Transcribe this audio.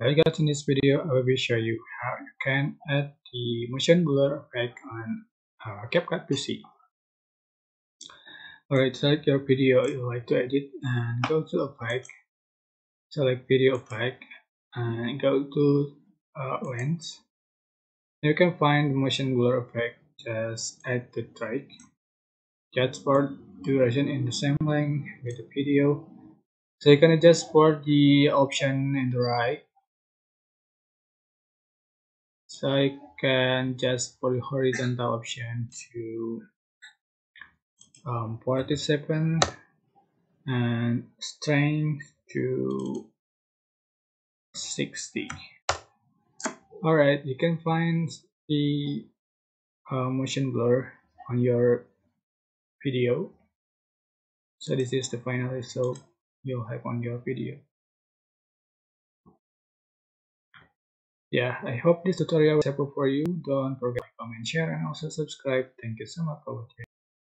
Alright guys, in this video I will be show you how you can add the motion blur effect on uh, CapCut PC. Alright, select your video you like to edit and go to effect, select video effect and go to uh, lens. You can find motion blur effect, just add the track. Just for duration in the same length with the video. So you can adjust for the option in the right so I can just put horizontal option to um, 47 and strength to 60 alright you can find the uh, motion blur on your video. So this is the final result you'll have on your video yeah i hope this tutorial was helpful for you. Don't forget to comment share and also subscribe. Thank you so much for watching